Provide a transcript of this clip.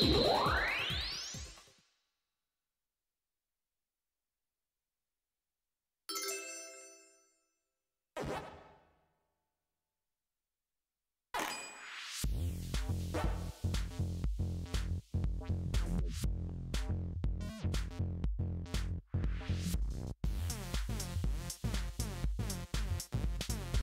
Yeah.